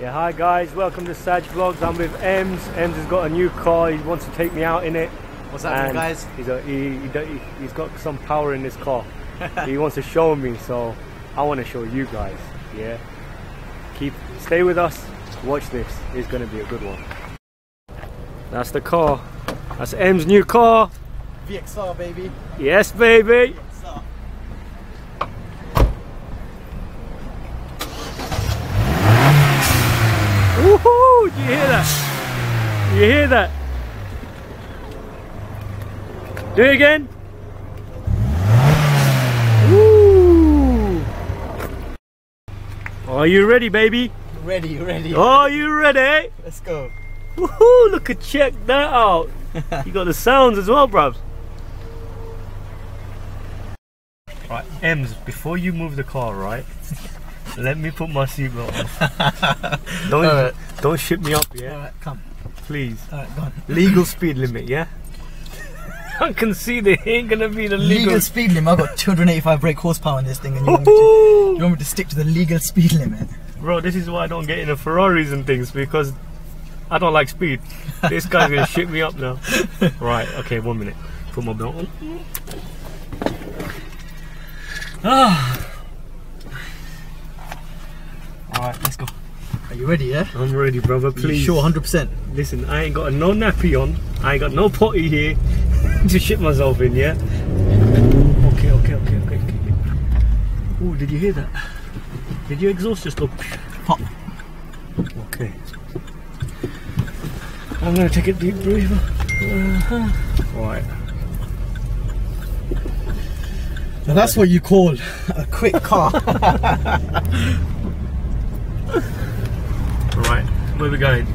Yeah, hi guys, welcome to Saj Vlogs. I'm with Ems. Ems has got a new car. He wants to take me out in it. What's happening, guys? He's, a, he, he, he's got some power in this car. he wants to show me, so I want to show you guys. Yeah, keep stay with us. Watch this. It's going to be a good one. That's the car. That's M's new car. VXR, baby. Yes, baby. Woohoo! Do you hear that? Do you hear that? Do it again. Woo! Are you ready, baby? Ready, ready. Are you ready? Let's go. Woohoo! Look at check that out. you got the sounds as well, bruv. Right, Ems, before you move the car, right? Let me put my seatbelt on. Don't Alright. don't ship me up, yeah? Alright, come. Please. Alright, go on. Legal speed limit, yeah? I can see there ain't gonna be the legal. Legal speed limit. I've got 285 brake horsepower in this thing, and you want, me to, you want me to stick to the legal speed limit? Bro, this is why I don't get into Ferraris and things because I don't like speed. This guy's gonna shit me up now. Right, okay, one minute. Put my belt on. Ah. Alright, let's go. Are you ready, yeah? I'm ready, brother. You Please. sure, 100%. Listen, I ain't got no nappy on. I ain't got no potty here to shit myself in, yeah? Okay, okay, okay, okay, okay. Oh, did you hear that? Did your exhaust just go Pop. Okay. I'm gonna take a deep breather. Uh-huh. Right. Now that's what you call a quick car. Right. Where we going?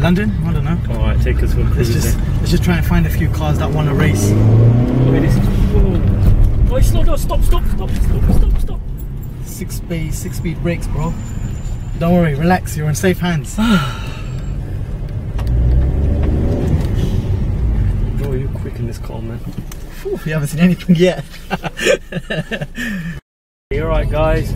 London? I don't know. Alright, take us for a Let's cruise just then. let's just try and find a few cars that want to race. Wait, this is. Whoa. Wait, slow down. Stop, stop, stop, stop, stop, stop. Six speed, six speed brakes, bro. Don't worry, relax. You're in safe hands. Bro, you're quick in this car, man. Phew, you haven't seen anything yet. Alright, guys?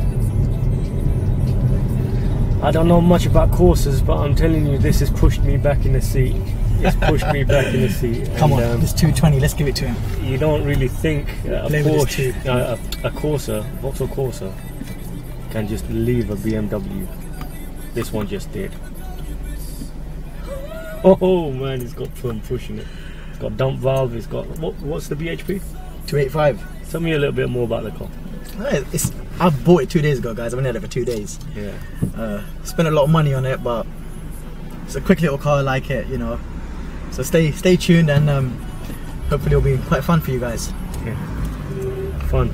I don't know much about Corsas, but I'm telling you, this has pushed me back in the seat. It's pushed me back in the seat. Come and, on, um, it's 220. Let's give it to him. you don't really think a Porsche, uh, a, a Corsa, Vauxhall Corsa, can just leave a BMW. This one just did. Oh man, it's got plum pushing it. It's got dump valve. It's got what, what's the BHP? 285. Tell me a little bit more about the car. No, It's, I bought it two days ago, guys. I've only had it for two days. Yeah. Uh, spent a lot of money on it, but it's a quick little car. I like it, you know. So stay stay tuned, and um, hopefully it'll be quite fun for you guys. Yeah. Fun.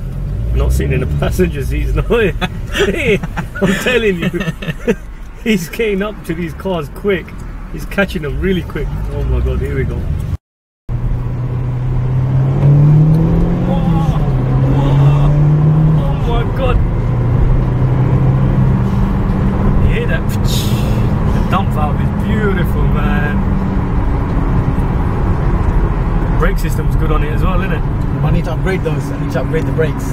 Not sitting in the passenger seats, no. I'm telling you. He's getting up to these cars quick. He's catching them really quick. Oh my god, here we go. Whoa, whoa, Oh my god. You hear that? The dump valve is beautiful, man. Brake system's good on it as well, isn't it? I need to upgrade those. I need to upgrade the brakes.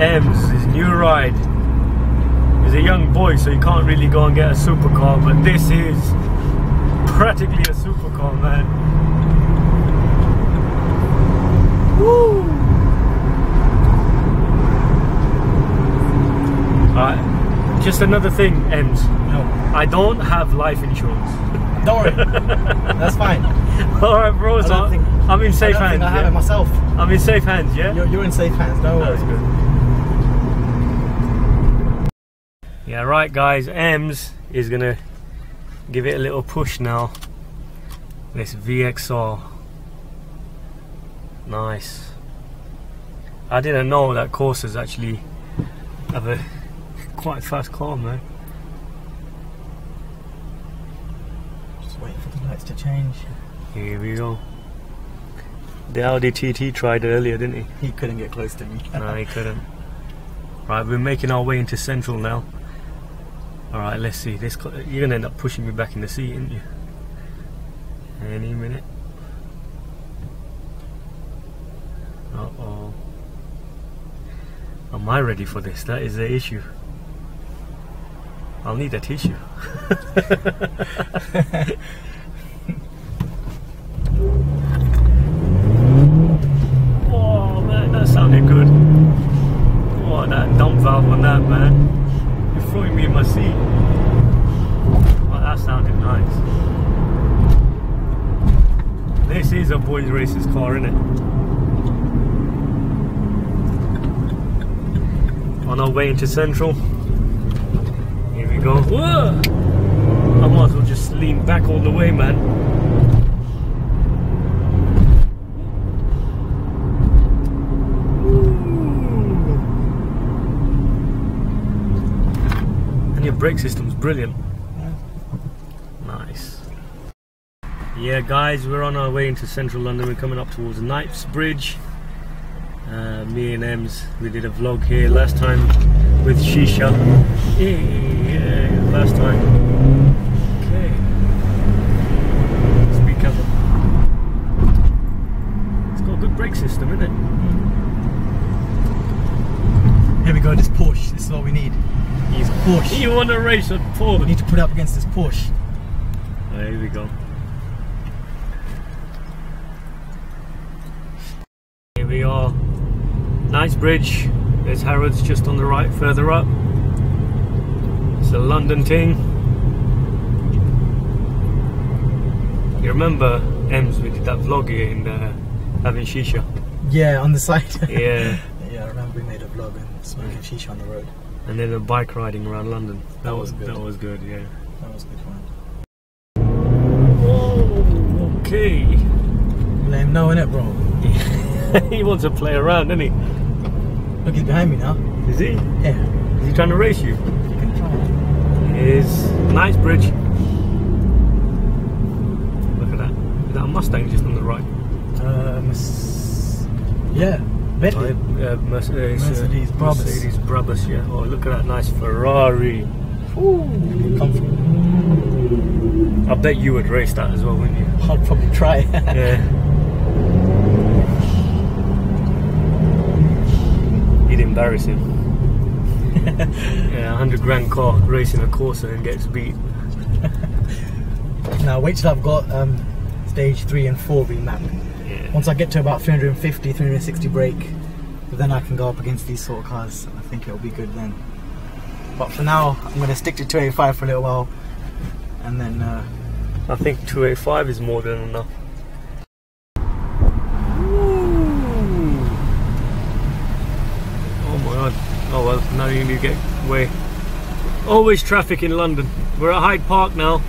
Ems, his new ride. He's a young boy, so he can't really go and get a supercar, but this is practically a supercar, man. Woo! Alright, just another thing, Ems. No, I don't have life insurance. Don't worry. That's fine. Alright, bro, I so don't think- I'm in safe hands. I have yeah? it myself. I'm in safe hands, yeah? You're, you're in safe hands. Don't That's good. Yeah, right, guys. Ems is gonna give it a little push now. This VXR. Nice. I didn't know that Corsas actually have a quite fast car, man. Just wait for the lights to change. Here we go. The Audi TT tried earlier, didn't he? He couldn't get close to me. No, he couldn't. Right, we're making our way into Central now. Alright, let's see. This You're going to end up pushing me back in the seat, aren't you? Any minute. Uh oh. Am I ready for this? That is the issue. I'll need a tissue. oh man, that sounded good. Oh, that dump valve on that man. You're throwing me in my seat. Oh, that sounded nice. This is a boys races car, isn't it? On our way into Central. Here we go. Whoa! I might as well just lean back all the way, man. Brake system's brilliant. Nice. Yeah, guys, we're on our way into central London. We're coming up towards Knightsbridge. Uh, me and Ems, we did a vlog here last time with Shisha. Yeah, last time. Okay. Speed camera. It's got a good brake system, isn't it? Here we go, this Porsche. This is what we need. He's Porsche. You want to race a We Porsche? need to put up against this Porsche. There we go. Here we are. Knightsbridge. There's Harrods just on the right, further up. It's a London thing. You remember, Ems, we did that vlog here in uh, having shisha. Yeah, on the side. Yeah. yeah, I remember we made a vlog and smoking shisha on the road. And then a bike riding around London. That was good. That was good, yeah. That was a good one. Whoa, okay. Let him know, innit, bro? he wants to play around, doesn't he? Look, he's behind me now. Is he? Yeah, Is he trying to race you? you can try. Is Knightsbridge. Look at that. Is that a Mustang just on the right? Uh, yeah, Bentley. Uh, Mercedes, Mercedes Brabus. Mercedes Brabus, yeah. Oh, look at that nice Ferrari. Comfort. I bet you would race that as well, wouldn't you? I'd probably try. Yeah. You'd embarrass him. yeah, 100 grand car racing a Corsa and gets beat. now, wait till I've got um, stage 3 and 4 remapped. Yeah. Once I get to about 350, 360 brake, then I can go up against these sort of cars. I think it'll be good then. But for now, I'm going to stick to 285 for a little while. And then, uh, I think 285 is more than enough. Oh my god. Oh well, now you need to get away. Always traffic in London. We're at Hyde Park now.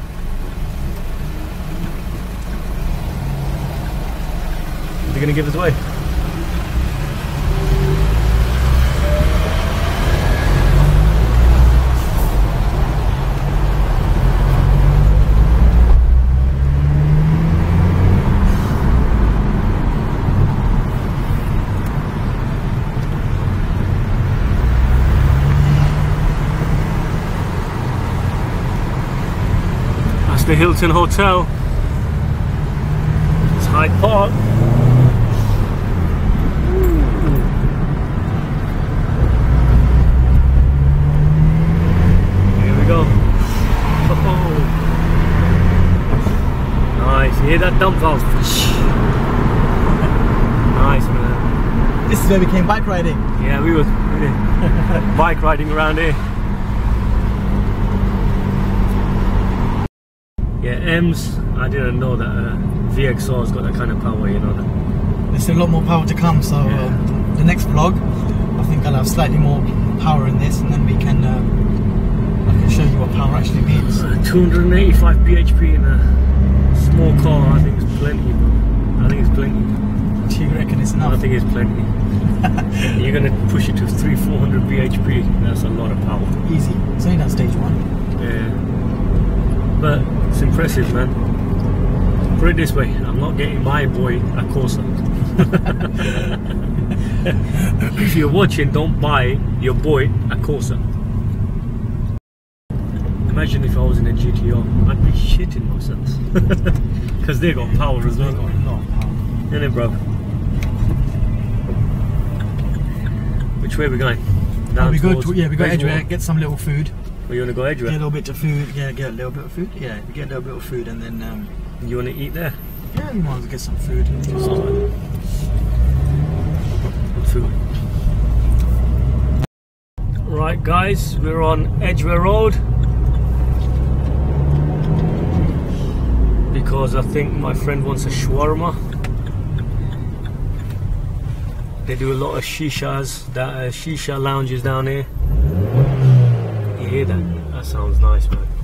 They're gonna give us away. That's the Hilton Hotel. It's Hyde Park. Here we go. Oh. Nice. You hear that dump valve? nice, man. this is where we came bike riding. Yeah, we were bike riding around here. Yeah, M's. I didn't know that uh, VXR's got that kind of power. You know that. There's a lot more power to come, so Yeah. um, the next vlog, I think I'll have slightly more power in this, and then we can, uh, I can show you what power actually means. Uh, 285 bhp in a small car. I think it's plenty. I think it's plenty. Do you reckon it's not? I think it's plenty. You're gonna push it to three, 400 bhp. That's a lot of power. Easy. It's only that stage one. Yeah. But it's impressive, man. Put it this way, I'm not getting my boy a Corsa. if you're watching, don't buy your boy a Corsa. Imagine if I was in a GTR, I'd be shitting myself. Because they got power as well. Got lot of power. Innit, bro? Which way are we going? down we go to, yeah, we go? Edgware, get some little food, Or you want to go Edgware? get a little bit of food, yeah, get a little bit of food, yeah, we get a little bit of food and then, um, You want to eat there? yeah, we might as well get some food. Just, Food. Right, guys, we're on Edgware Road because I think my friend wants a shawarma. They do a lot of shishas, that uh, shisha lounges down here. You hear that? That sounds nice, man.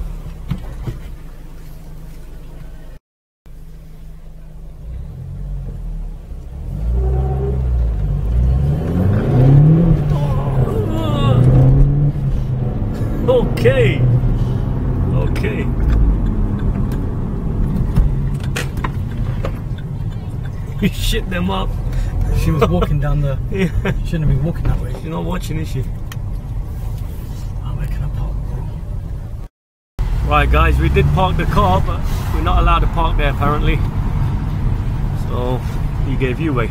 Shit them up. she was walking down the, Yeah. she shouldn't have been walking that way. You're not watching, is she? Oh, where can I park. Right, guys, we did park the car, but we're not allowed to park there apparently. So he gave you away.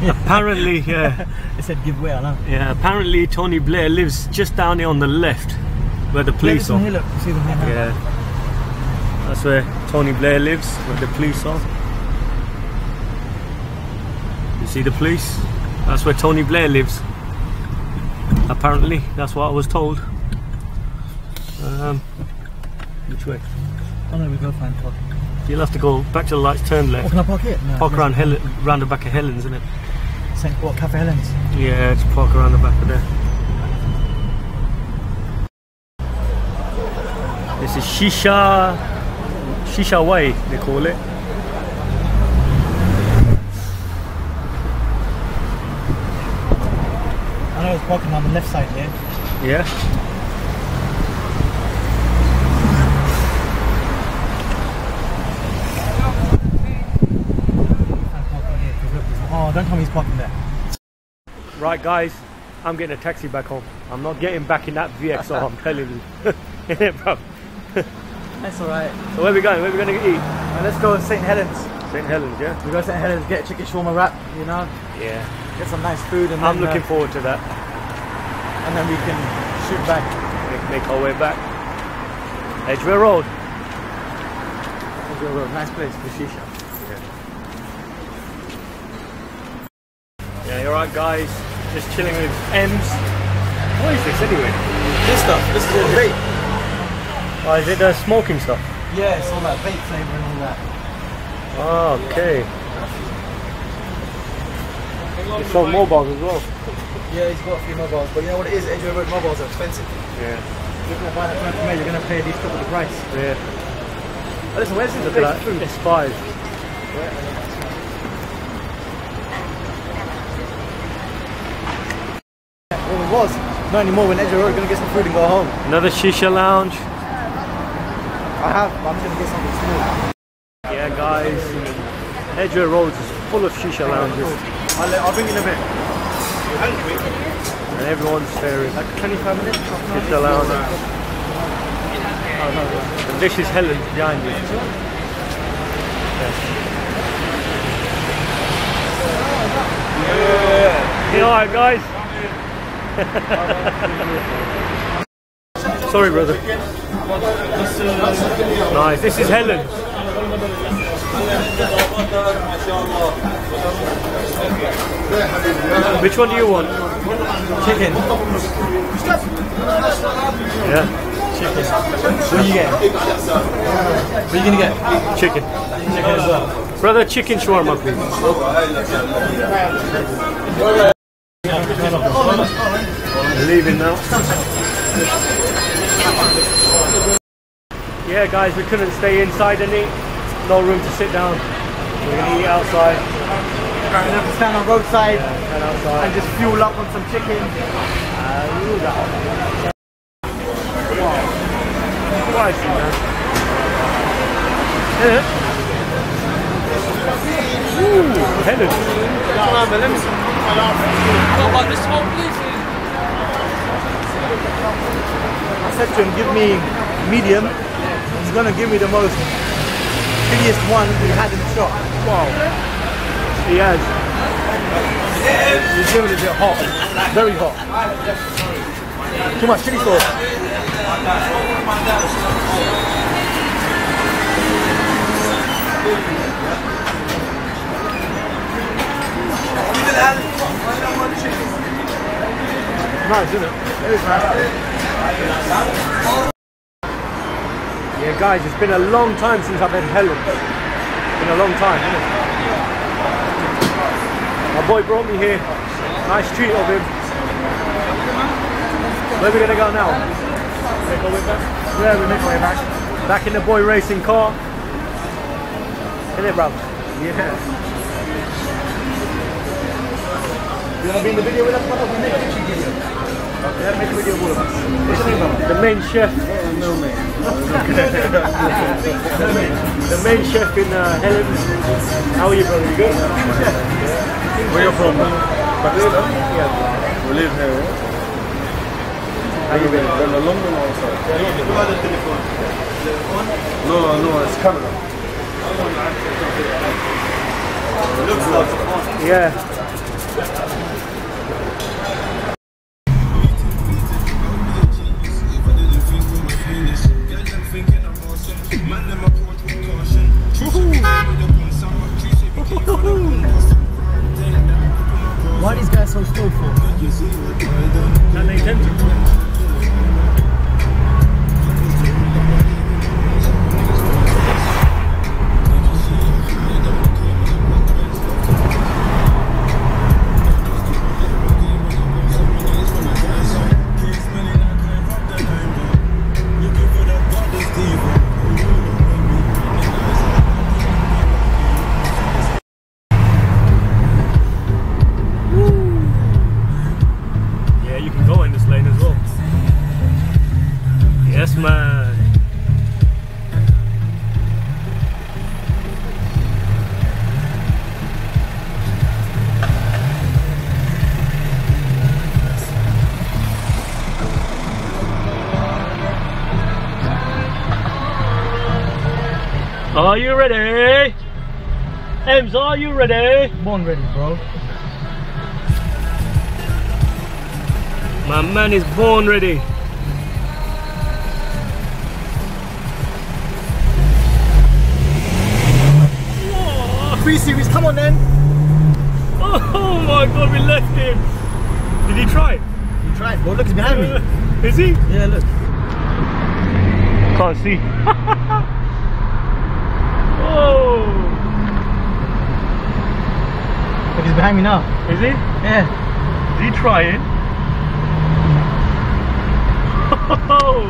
apparently, yeah, It said give way, I know. yeah. Apparently, Tony Blair lives just down here on the left, where the police yeah, are. here, look, see them here? Yeah, that's where Tony Blair lives, where the police are. See the police? That's where Tony Blair lives. Apparently, that's what I was told. Um, which way? Oh no, we go find park. You'll have to go back to the lights, turn Oh, left, can I park here? No, park around round the back of Helen's, isn't it? St. What, Cafe Helen's? Yeah, just park around the back of there. This is Shisha Shisha Way, they call it. I know it's parking on the left side here. Yeah. Oh, don't tell me he's parking there. Right, guys, I'm getting a taxi back home. I'm not getting back in that VXR. I'm telling you, Innit, bro. That's alright. So where we going? Where we going to eat? Right, let's go to St. Helens. St Helens, yeah. We go to St. Helens, get a chicken shawarma wrap, you know, Yeah. get some nice food, and I'm then, looking uh, forward to that. And then we can shoot back. Make, make our way back. Edgware Road. Edgware Road, nice place for shisha. Yeah, you're right, guys. Just chilling with M's. What is this anyway? This stuff, this is all vape. Oh, is it the smoking stuff? Yeah, it's all that vape flavour and all that. Oh, okay. It's on mobiles as well. Yeah, he's got a few mobiles, but you know what it is? Edgware Road mobiles are expensive. Yeah. If you're gonna buy that phone from me, you're gonna pay at least double the price. Yeah. Oh, listen, where's this Look place at that. food? S5. Well, it was. Not anymore. When Edgware Road, gonna get some food and go home. Another shisha lounge. I have, but I'm just gonna get something small. Yeah, guys. Edgware Road is full of shisha lounges. I'll, uh, I'll bring in a bit. And everyone's staring. Like 25 minutes? Shisha lounge. And this is Helen behind you. Yeah. You alright, guys? Sorry, brother. Uh, nice. This is Helen. Which one do you want? Chicken. Yeah, Chicken. What are you getting? What are you gonna get? chicken. Chicken as well. Brother, chicken shawarma, please. Leaving now. Yeah, guys, we couldn't stay inside and eat. No room to sit down. We're gonna eat outside. We're gonna have to stand on roadside And outside. and just fuel up on some chicken. Spicy, man. Yeah. Ooh, Helen. I said to him, give me medium. He's gonna give me the most biggest one we had in the shop. Wow. He has. He's giving it a hot. Very hot. Too much chili sauce. Nice, isn't it? It is nice. Yeah, guys, it's been a long time since I've had Helen. Been a long time, isn't it? My boy brought me here. Nice treat of him. Where are we gonna go now? Make our way back? Yeah, we make our way back. Back in the boy racing car. In it, bruv? Yeah. You wanna be in the video with us, brother? We make a YouTube video. Yeah, make a video with us. What's your name, brother? The main chef. no the main chef in uh, Helen. How are you, brother? You good? Where you from? Pakistan? Yeah. We live here. How you been? London also. No, no, it's Canada. Yeah. Why are ready? Ems, are you ready? Born ready, bro. My man is born ready. Free series, come on then. Oh, oh my god, we left him. Did he try? You tried, bro. Look, he's behind me. Is he? Yeah, look. Can't see. oh, Look, he's behind me now. is he? Yeah. Is he trying? Oh.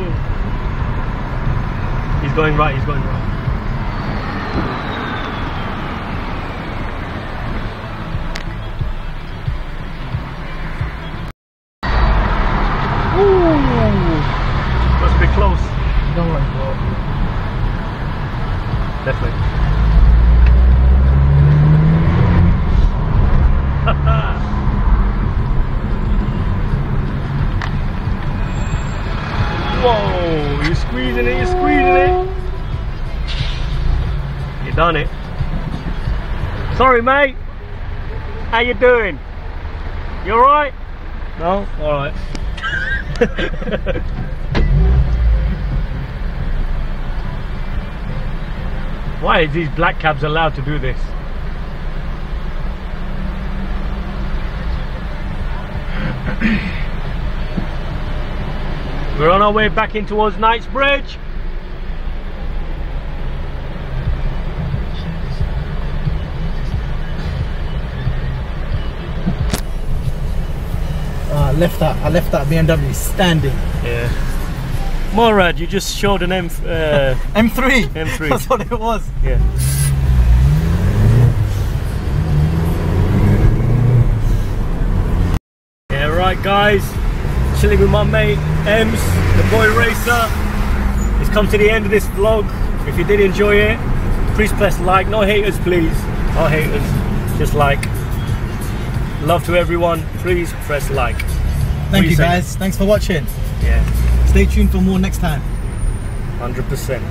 he's going right, he's going right. Sorry, mate. How you doing? You alright? No? Alright. Why is these black cabs allowed to do this? We're on our way back in towards Knightsbridge. I left that. I left that BMW standing. Yeah. Morad, you just showed an M. Uh, M3. M3. That's what it was. yeah. Yeah, right, guys. Chilling with my mate Ems, the boy racer. It's come to the end of this vlog. If you did enjoy it, please press like. No haters, please. No haters. Just like. Love to everyone. Please press like. Thank you say? guys. Thanks for watching. Yeah, Stay tuned for more next time. hundred percent.